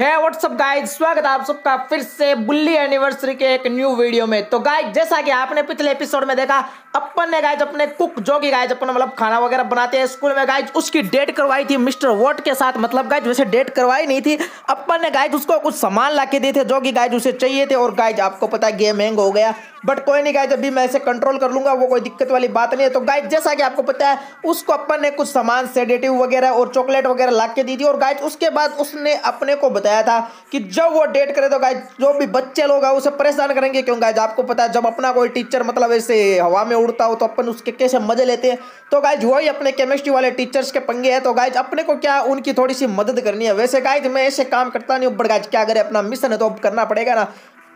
है WhatsApp guys स्वागत है आप सबका फिर से बुल्ली एनिवर्सरी के एक न्यू वीडियो में। तो गाइज़ जैसा कि आपने पिछले एपिसोड में देखा, अपन ने गाइज़ अपने कुक जो कि गाइज़ अपन मतलब खाना वगैरह बनाते हैं स्कूल में गाइज़ उसकी डेट करवाई थी मिस्टर वोट के साथ। मतलब गाइज़ वैसे डेट करवाई नहीं थी। अपन ने गाइज़ उसको कुछ सामान ला दिए थे जो कि गाइज़ उसे चाहिए थे। और गाइज़ आपको पता है गेम हैंग हो गया। बट कोई नहीं गाइज़ अभी मैं इसे कंट्रोल कर लूँगा, वो कोई दिक्कत वाली बात नहीं है। तो गाइज़ जैसा कि आपको पता है, उसको अपन ने कुछ सामान सेडेटिव वगैरह और चॉकलेट वगैरह ला दी थी। और गाइज़ उसके बाद उसने अपने को बताया था कि जब वो डेट करे तो गाइज़ जो भी बच्चे लोग हैं, उसे परेशान करेंगे। क्यों गाइज़ आपको पता है, जब अपना कोई टीचर मतलब ऐसे हवा में उड़ता हो तो अपन उसके कैसे मज़े लेते हैं? तो गाइज़ वही अपने केमिस्ट्री वाले टीचर्स के पंगे हैं। तो गाइज़ अपने को क्या उनकी थोड़ी सी मदद करनी है? वैसे गाइज़ मैं ऐसे काम करता नहीं हूँ बट गाइज़ क्या करे? अपना मिशन है तो अब करना पड़ेगा ना।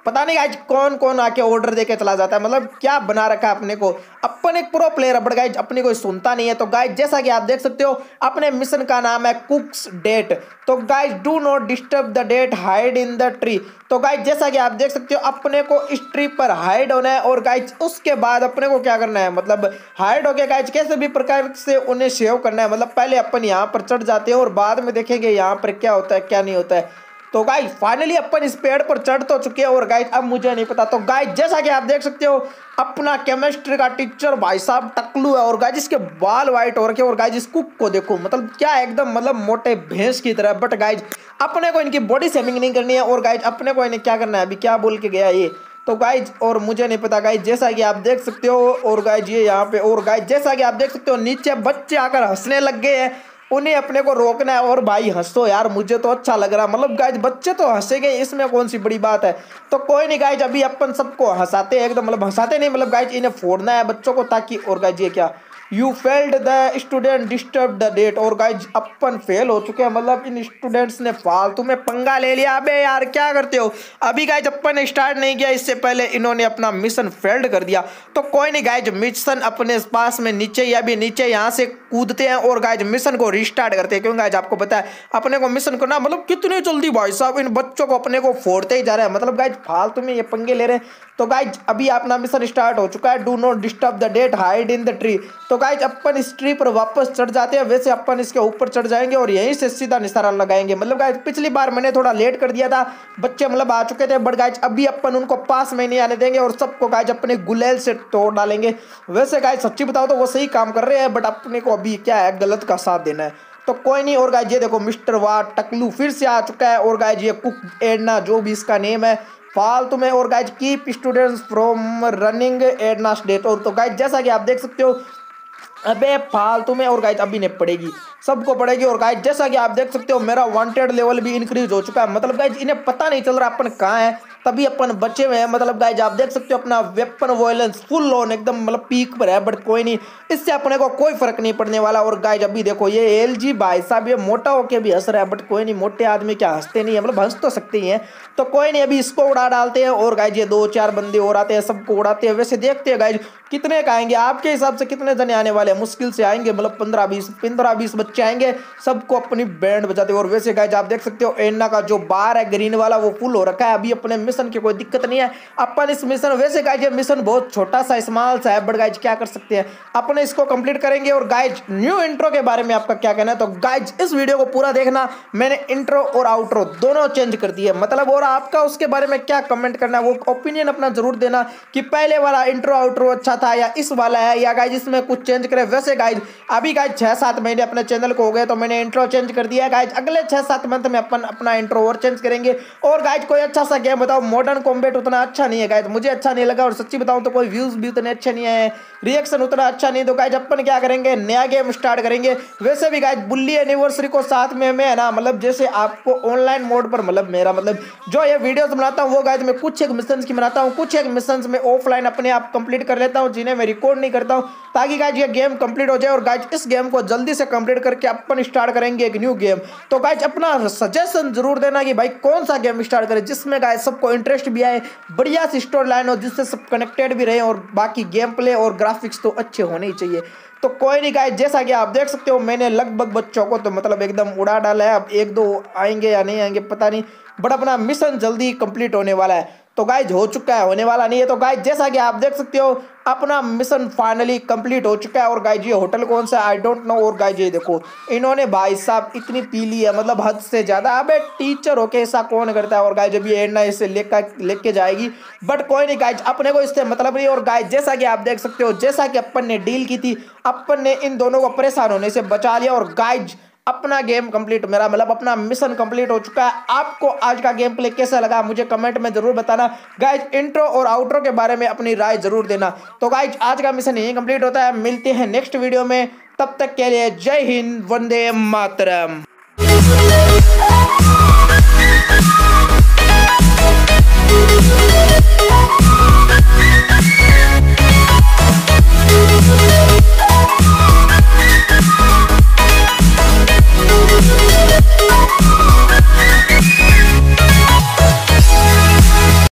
पता नहीं आज कौन कौन आके ऑर्डर देके चला जाता है। मतलब क्या बना रखा है अपने को? अपन एक प्रो प्लेयर बट गाइज़ अपने को सुनता नहीं है। तो गाइज़ जैसा कि आप देख सकते हो, अपने मिशन का नाम है कुक्स डेट तो guys do not disturb the date hide in the tree तो गाइज़ जैसा कि आप देख सकते हो, अपने को इस ट्री पर हाइड होना है, और गाइज़ उसके बाद अपने को क्या करना है? मतलब हाइड होके गाइज़ कैसे भी प्रकार से उन्हें सेव करना है। मतलब पहले अपन यहाँ पर चढ़ जाते हैं, और बाद में देखेंगे यहाँ पर क्या होता है, क्या नहीं होता है। तो गाइज़ फाइनली अपन इस पेड़ पर चढ़ तो चुके हैं और गाइज़ अब मुझे नहीं पता। तो गाइज़ जैसा कि आप देख सकते हो, अपना केमिस्ट्री का टीचर भाई साहब टकलू है और गाइज़ इसके बाल वाइट हो रखे और गाइज़ इस कुक को देखो मतलब क्या एकदम मतलब मोटे भैंस की तरह। बट गाइज़ अपने को इनकी बॉडी सेमिंग नहीं करनी है और गाइज़ अपने को इन्हें क्या करना है? अभी क्या बोल के गया ये? तो गाइज़ और मुझे नहीं पता गाइज़ जैसा कि आप देख सकते हो, और गाइज़ ये यहाँ पे, और गाइज़ जैसा कि आप देख सकते हो, नीचे बच्चे आकर हंसने लग गए हैं। उन्हें अपने को रोकना है और भाई हंसो यार, मुझे तो अच्छा लग रहा है। मतलब गाइज़ बच्चे तो हंसेंगे, इसमें कौन सी बड़ी बात है? तो कोई नहीं गाइज़ अभी अपन सबको हंसाते हैं एकदम मतलब हंसाते नहीं मतलब गाइज़ इन्हें फोड़ना है बच्चों को ताकि, और गाइज़ ये क्या? You failed the student disturb the date और गाइज़ अपन फेल हो चुके हैं मतलब इन स्टूडेंट्स ने फालतू में पंगा ले लिया। अबे यार, क्या करते हो? अभी गाइज़ अपन ने स्टार्ट नहीं किया, इससे पहले इन्होंने अपना मिशन फेल्ड कर दिया। तो कोई नहीं गाइज़ मिशन अपने पास में नीचे या भी नीचे यहाँ से कूदते हैं और गाइज़ मिशन को रिस्टार्ट करते हैं। क्योंकि गाइज़ आपको पता है, अपने को मिशन करना मतलब कितनी जल्दी भाई साहब, इन बच्चों को अपने को फोड़ते ही जा रहे हैं। मतलब गाइज़ फालतू में ये पंगे ले रहे हैं। तो गाइज़ अभी अपना मिशन स्टार्ट हो चुका है। Do not disturb the date hide in the tree तो गाइज़ अपन इस ट्री पर वापस चढ़ जाते हैं। वैसे अपन इसके ऊपर चढ़ जाएँगे और यहीं से सीधा निशाना लगाएँगे। मतलब गाइज़ पिछली बार मैंने थोड़ा लेट कर दिया था। बच्चे मतलब आ चुके थे बट गाइज़ अभी अपन उनको पास में नहीं आने देंगे और सबको गाइज़ अपने गुलेल से तोड़ डालेंगे। वैसे गाइज़ सच्ची बताओ तो वो सही काम कर रहे हैं बट अपने को अभी क्या है, गलत का साथ देना है। तो कोई नहीं, और गाइज़ ये देखो, मिस्टर वाट टकलू फिर से आ चुका है, और गाइज़ ये कुक एडना जो भी इसका नेम है, फालतू में, और guys keep students from running Edna state और तो गाइज़ जैसा कि आप देख सकते हो, अबे फालतू में, और गाइज़ अभी नहीं पड़ेगी सबको पड़ेगी और गाइज़ जैसा कि आप देख सकते हो, मेरा वांटेड लेवल भी इंक्रीज हो चुका है। मतलब गाइज़ इन्हें पता नहीं चल रहा, अपन कहाँ है। तभी अपन बचे हुए हैं। मतलब गाइज़ आप देख सकते हो अपना वेपन वॉयलेंस फुल ऑन एकदम मतलब पीक पर है बट कोई नहीं। इससे अपने को कोई फ़र्क नहीं पड़ने वाला। और गाइज़ अभी देखो, ये एल जी भाई साहब, ये मोटा होके भी हंस रहा है बट कोई नहीं, मोटे आदमी क्या हँसते नहीं है। मतलब हंस तो सकते ही हैं। तो कोई नहीं, अभी इसको उड़ा डालते हैं और गाइज़ ये दो चार बंदे और आते हैं, सबको उड़ाते हैं। वैसे देखते हैं गाइज़ कितने का आएँगे? आपके हिसाब से कितने जने आने वाले मुश्किल से आएँगे मतलब पंद्रह बीस पंद्रह बीस बच्चे आएँगे, सबको अपनी बैंड बजाते और वैसे गाइज़ आप देख सकते हो एंडा का जो बार है ग्रीन वाला, वो फुल हो रखा है। अभी अपने मिशन की कोई दिक्कत नहीं है। अपन इस मिशन, वैसे गाइज़ ये मिशन बहुत छोटा सा स्मॉल सा है बट गाइज़ क्या कर सकते हैं? अपने इसको कंप्लीट करेंगे और गाइज़ न्यू इंट्रो के बारे में आपका क्या कहना है? तो गाइज़ इस वीडियो को पूरा देखना। मैंने इंट्रो और आउट्रो दोनों चेंज कर दिए। मतलब और आपका उसके बारे में क्या कमेंट करना है, वो ओपिनियन अपना ज़रूर देना कि पहले वाला इंट्रो आउट्रो अच्छा था या इस वाला है, या गाइज़ इसमें कुछ चेंज करे। वैसे गाइज़ अभी गाइज़ छह सात महीने अपने चैनल को हो गए तो मैंने इंट्रो चेंज कर दिया गाइज़ अगले छह सात मंथ में अपन अपना इंट्रो और चेंज करेंगे। और गाइज़ कोई अच्छा सा गेम बताओ मॉडर्न कॉम्बेट उतना अच्छा नहीं है गाइज़ मुझे अच्छा नहीं लगा और सच्ची बताऊँ तो कोई व्यूज़ भी उतने अच्छे नहीं है रिएक्शन उतना अच्छा नहीं तो गाइज़ अपन क्या करेंगे? नया गेम स्टार्ट करेंगे. वैसे भी गाइज़ बुल्ली एनिवर्सरी को साथ में मैं ना मतलब जैसे आपको ऑनलाइन मोड पर मतलब मेरा मतलब जो ये वीडियोस बनाता हूँ, वो गाइज़ मैं कुछ एक मिशन की बनाता हूँ, कुछ एक मिशन में ऑफलाइन अपने आप कंप्लीट कर लेता हूँ, जिन्हें मैं रिकॉर्ड नहीं करता हूँ, ताकि गाइज़ ये गेम कंप्लीट हो जाए और गाइज़ इस गेम को जल्दी से कंप्लीट करके अपन स्टार्ट करेंगे एक न्यू गेम तो गाइज़ अपना सजेशन ज़रूर देना कि, भाई, कौन सा गेम स्टार्ट करें जिसमें गाइज़ सबको इंटरेस्ट भी आए, बढ़िया सी स्टोरी लाइन हो जिससे सब कनेक्टेड भी रहे और बाकी गेम प्ले और ग्राफिक्स तो अच्छे होने ही चाहिए। तो कोई नहीं कहा जैसा कि आप देख सकते हो, मैंने लगभग बच्चों को तो मतलब एकदम उड़ा डाला है। अब एक दो आएँगे या नहीं आएँगे, पता नहीं। बट अपना मिशन जल्दी कंप्लीट होने वाला है। तो गाइज़ हो चुका है, होने वाला नहीं है। तो गाइज़ जैसा कि आप देख सकते हो अपना मिशन फाइनली कंप्लीट हो चुका है। और गाइज़ ये होटल कौन सा आई डोंट नो और गाइज़ ये देखो, इन्होंने भाई साहब इतनी पी ली है मतलब हद से ज़्यादा। अबे टीचर हो के ऐसा कौन करता है? और गाइज़ अभी एंडा इसे लेकर, लेके जाएगी बट कोई नहीं गाइज़ अपने को इससे मतलब नहीं। और गाइज़ जैसा कि आप देख सकते हो, जैसा कि अपन ने डील की थी, अपन ने इन दोनों को परेशान होने से बचा लिया। और गाइज़ अपना गेम कंप्लीट मेरा मतलब अपना मिशन कंप्लीट हो चुका है। आपको आज का गेम प्ले कैसा लगा मुझे कमेंट में ज़रूर बताना। गाइज़ इंट्रो और आउट्रो के बारे में अपनी राय ज़रूर देना। तो गाइज़ आज का मिशन यही कंप्लीट होता है। मिलते हैं नेक्स्ट वीडियो में। तब तक के लिए जय हिंद, वंदे मातरम।